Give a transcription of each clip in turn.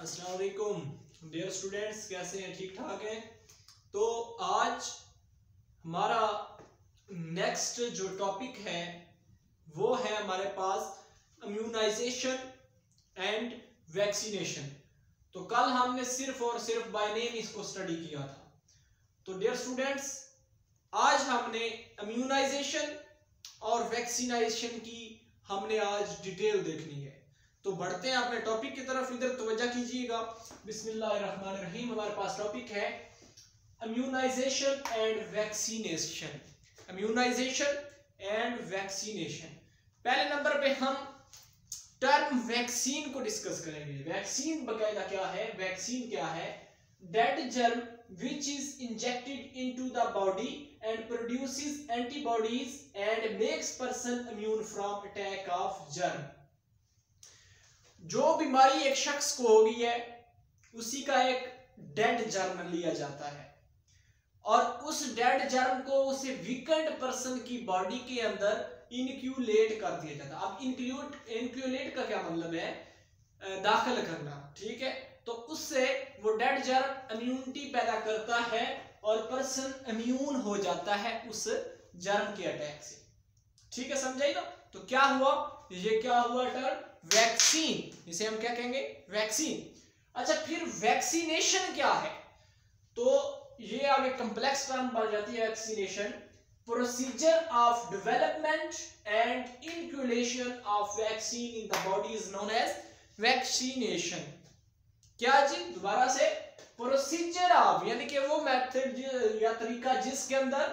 السلام علیکم۔ Dear students کیسے ہیں؟ ٹھیک ٹھاک ہیں؟ تو آج ہمارا نیکسٹ جو ٹاپک ہے، وہ ہے ہمارے پاس امیونائزیشن اینڈ ویکسینیشن تو کل ہم نے صرف اور صرف بائی نیم اس کو اسٹڈی کیا تھا۔ تو ڈیئر اسٹوڈینٹس آج ہم نے امیونائزیشن اور ویکسینائزیشن کی ہم نے آج ڈیٹیل دیکھنی ہے۔ تو بڑھتے ہیں اپنے ٹاپک کی طرف. ادھر توجہ کیجیے گا. بسم اللہ الرحمن الرحیم. ہمارے پاس ٹاپک ہے immunisation and vaccination immunisation and vaccination پہلے نمبر پہ ہم ٹرم ویکسین کو ڈسکس کریں گے. ویکسین بقاعدہ کیا ہے؟ ویکسین کیا ہے؟ ڈیڈ جرم which is injected into the body and produces antibodies and makes person immune from attack of germ. جو بیماری ایک شخص کو ہوگی ہے، اسی کا ایک ڈیڈ جرم لیا جاتا ہے۔ اور اس ڈیڈ جرم کو اسے ویکنڈ پرسن کی باڈی کے اندر انکیولیٹ کر دیا جاتا ہے۔ اب انکیولیٹ کا کیا مطلب ہے؟ داخل کرنا، ٹھیک ہے؟ تو اس سے وہ ڈیڈ جرم امیونٹی پیدا کرتا ہے اور پرسن امیون ہو جاتا ہے اس جرم کے اٹیک سے۔ ٹھیک ہے، سمجھائی نا؟ تو کیا ہوا؟ یہ کیا ہوا ٹرم ویکسین اسے ہم کیا کہیں گے؟ ویکسین اچھا پھر ویکسینیشن کیا ہے؟ تو یہ آگے کمپلیکس ٹرم بن جاتی ہے vaccination procedure of development and inoculation of vaccine in the body is known as vaccination. کیا جی؟ دوبارہ سے procedure of یعنی کہ وہ میتھڈ یا طریقہ جس کے اندر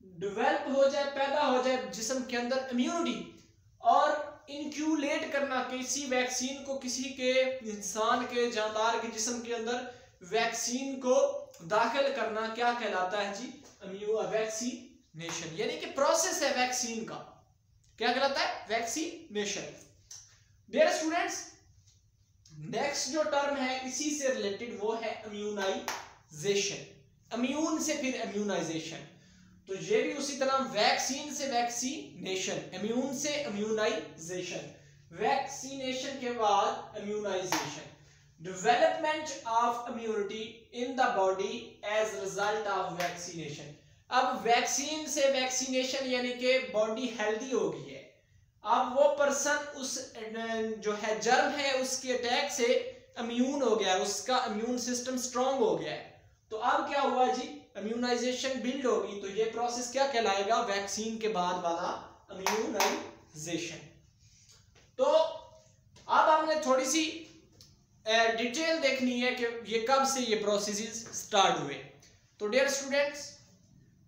ڈیولپ ہو جائے، پیدا ہو جائے، جسم کے اندر امیونٹی اور انکیولیٹ کرنا کسی ویکسین کو کسی کے انسان کے جاندار کے جسم کے اندر ویکسین کو داخل کرنا کیا کہلاتا ہے جی؟ امیو ویکسینیشن یعنی کہ پروسیس ہے ویکسین کا. کیا کہلاتا ہے؟ ویکسینیشن ڈیئر اسٹوڈنٹس نیکسٹ جو ٹرم ہے اسی سے ریلیٹڈ وہ ہے امیونائزیشن امیون سے پھر امیونائزیشن تو یہ بھی اسی طرح ویکسین سے ویکسینیشن امیون سے امیونائزیشن ویکسینیشن کے بعد immunisation development of immunity in the body as result of vaccination اب ویکسین سے ویکسینیشن یعنی کہ باڈی ہیلدی ہو گئی ہے. اب وہ پرسن اس، جو ہے جرم ہے اس کے اٹیک سے امیون ہو گیا ہے، اس کا امیون سسٹم سٹرونگ ہو گیا ہے. تو اب کیا ہوا جی؟ امیونائزیشن بلڈ ہوگی تو یہ پروسیس کیا کہلائے گا؟ ویکسین کے بعد والا امیونائزیشن تو اب ہم نے تھوڑی سی ڈیٹیل دیکھنی ہے کہ یہ کب سے یہ پروسیسز سٹارٹ ہوئے. تو ڈیئر اسٹوڈنٹس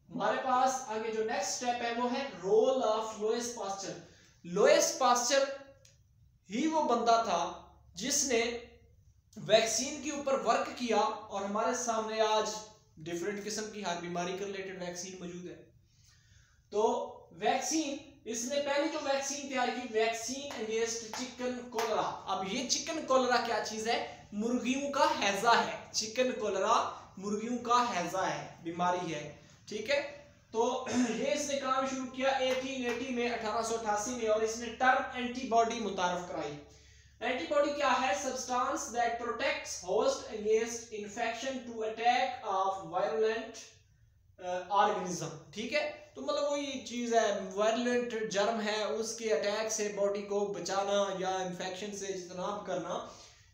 ہمارے پاس آگے جو نیکسٹ سٹیپ ہے وہ ہے role of Louis Pasteur Louis Pasteur ہی وہ بندہ تھا جس نے ویکسین کے اوپر ورک کیا اور ہمارے سامنے آج ڈیفرنٹ قسم کی ہر بیماری کے ریلیٹڈ ویکسین موجود ہے۔ تو ویکسین اس نے پہلی جو ویکسین تیار کی ویکسین اگینسٹ چکن کولرا اب یہ چکن کولرا کیا چیز ہے؟ مرغیوں کا ہیزہ ہے۔ چکن کولرا مرغیوں کا ہیزہ ہے، بیماری ہے۔ ٹھیک ہے؟ تو یہ اس نے کام شروع کیا ایٹین ایٹی میں، اٹھارہ سو اٹھاسی میں اور اس نے ٹرم اینٹی باڈی متعارف کرائی۔ اینٹی باڈی کیا ہے substance that protects host against infection to attack of virulent organism ٹھیک ہے تو مطلب وہی چیز ہے وائرولنٹ جرم ہے اس کے اٹیک سے باڈی کو بچانا یا انفیکشن سے اجتناب کرنا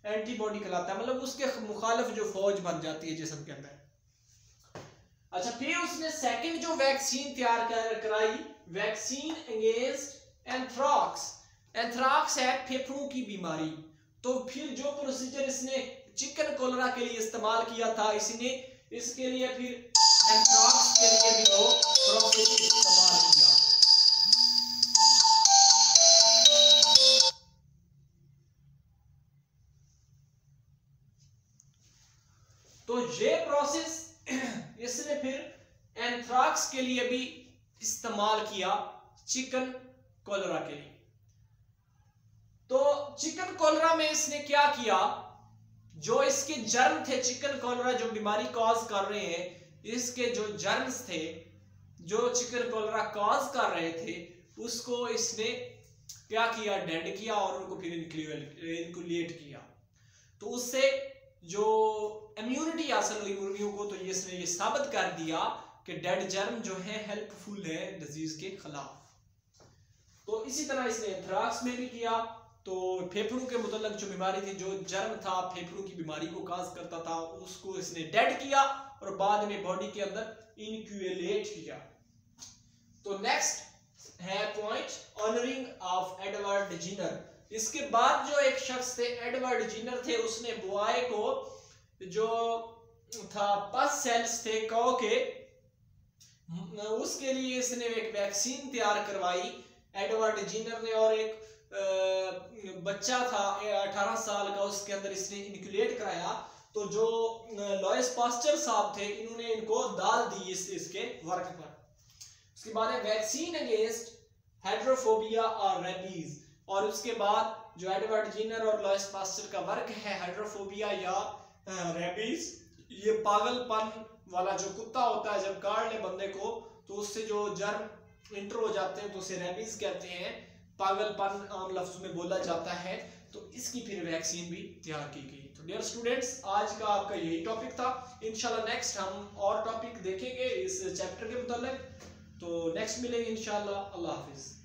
اینٹی باڈی کہلاتا ہے مطلب اس کے مخالف جو فوج بن جاتی ہے جسم کے اندر اچھا پھر اس نے سیکنڈ جو ویکسین تیار کرائی ویکسین اگینسٹ اینتھراکس اینتھراکس ہے پھیپھڑوں کی بیماری۔ تو پھر جو پروسیجر اس نے چکن کولرا کے لیے استعمال کیا تھا اس نے اس کے لیے پھر اینتھراکس کے لیے بھی وہ پروسیس استعمال کیا۔ تو یہ پروسیس اس نے پھر اینتھراکس کے لیے بھی استعمال کیا چکن کولرا کے لیے۔ چکن کولرا میں اس نے کیا کیا؟ جو اس کے جرم تھے، چکن کولرا جو بیماری کاز کر رہے ہیں، اس کے جو جرمز تھے، جو چکن کولرا کاز کر رہے تھے، اس کو اس نے کیا کیا؟ ڈینڈ کیا اور ان کو پھر انکلیٹ کیا۔ تو اس سے جو امیونٹی حاصل ہوئی مرغیوں کو تو اس نے یہ ثابت کر دیا کہ ڈیڈ جرم جو ہے ہیلپ فل ہے ڈیزیز کے خلاف۔ تو اسی طرح اس نے انتراکس میں بھی کیا۔ تو پھیپڑوں کے متعلق جو بیماری تھی، جو جرم تھا پھیپڑوں کی بیماری کو کاز کرتا تھا، اس کو اس نے ڈیڈ کیا اور بعد میں باڈی کے اندر انکیولیٹ کیا۔ تو نیکسٹ ہے point honouring of Edward Jenner. اس کے بعد جو ایک شخص تھے، ایڈورڈ جینر تھے، اس نے بوائے کو جو تھا، پس سیلز تھے، کہو کہ اس کے لیے اس نے ایک ویکسین تیار کروائی ایڈورڈ جینر نے اور ایک بچہ تھا اٹھارہ سال کا اس کے اندر اس نے انکولیٹ کرایا۔ تو جو لوئس پاسٹر صاحب تھے انہوں نے ان کو دال دی اس, اس کے ورک پر۔ اس کے بعد ہے ویکسین اگینسٹ ہیڈروفوبیا اور ریبیز اور اس کے بعد جو ایڈورڈ جینر اور لوئس پاسٹر کا ورک ہے ہیڈروفوبیا یا ریبیز یہ پاگل پن والا جو کتا ہوتا ہے جب کاٹ لے بندے کو تو اس سے جو جرم انٹر ہو جاتے ہیں تو اسے ریبیز کہتے ہیں۔ پاگل پن عام لفظ میں بولا جاتا ہے، تو اس کی پھر ویکسین بھی تیار کی گئی۔ تو ڈیئر اسٹوڈینٹس آج کا آپ کا یہی ٹاپک تھا۔ انشاءاللہ نیکسٹ ہم اور ٹاپک دیکھیں گے اس چیپٹر کے متعلق۔ تو نیکسٹ ملیں گے انشاءاللہ۔ اللہ حافظ۔